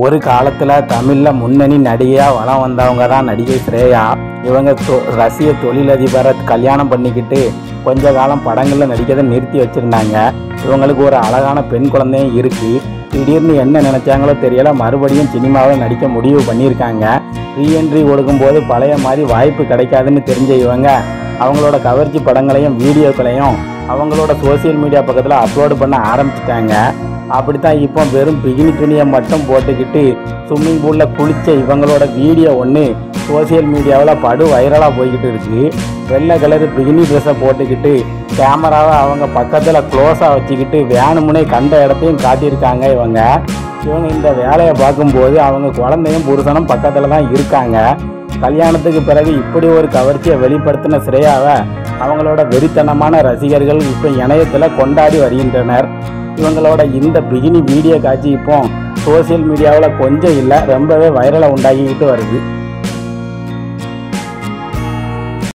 ஒரு காலத்தில் தமிழில் முன்னணி நடிகையாக வளம் வந்தவங்க தான் நடிகை ஸ்ரேயா. இவங்க தொ- ரஷ்ய தொழிலதிபரை கல்யாணம் பண்ணிக்கிட்டு கொஞ்ச காலம் படங்களில் நடிக்கிறதை நிறுத்தி வச்சுருந்தாங்க. இவங்களுக்கு ஒரு அழகான பெண் குழந்தையும் இருக்குது திடீர்னு என்ன நினச்சாங்களோ தெரியல மறுபடியும் சினிமாவில் நடிக்க முடிவு பண்ணியிருக்காங்க. ரீஎன்ட்ரி கொடுக்கும்போது பழைய மாதிரி வாய்ப்பு கிடைக்காதுன்னு தெரிஞ்ச இவங்க அவங்களோட கவர்ச்சி படங்களையும் வீடியோக்களையும் அவங்களோட சோஷியல் மீடியா பக்கத்தில் அப்லோடு பண்ண ஆரம்பிச்சிட்டாங்க. அப்படித்தான் இப்போ வெறும் பிகினி துணியை மட்டும் போட்டுக்கிட்டு ஸ்விம்மிங் பூலில் குளித்த இவங்களோட வீடியோ ஒன்று சோஷியல் மீடியாவில் படு வைரலாக போய்கிட்டு இருக்கு. வெள்ளை கலர் பிகினி ட்ரெஸ்ஸை போட்டுக்கிட்டு கேமராவை அவங்க பக்கத்தில் க்ளோஸாக வச்சுக்கிட்டு வேணுமுனே கண்ட இடத்தையும் காட்டியிருக்காங்க இவங்க. இவங்க இந்த வேலையை பார்க்கும்போது அவங்க குழந்தையும் புருஷனும் பக்கத்தில் தான் இருக்காங்க. கல்யாணத்துக்கு பிறகு இப்படி ஒரு கவர்ச்சியை வெளிப்படுத்தின ஸ்ரேயாவை அவங்களோட வெறித்தனமான ரசிகர்கள் இப்போ இணையத்தில் கொண்டாடி வருகின்றனர். இவங்களோட இந்த பிகினி வீடியோ காட்சி இப்போ சோஷியல் மீடியாவில் கொஞ்சம் இல்லை ரொம்பவே வைரலாக உண்டாகிக்கிட்டு வருது.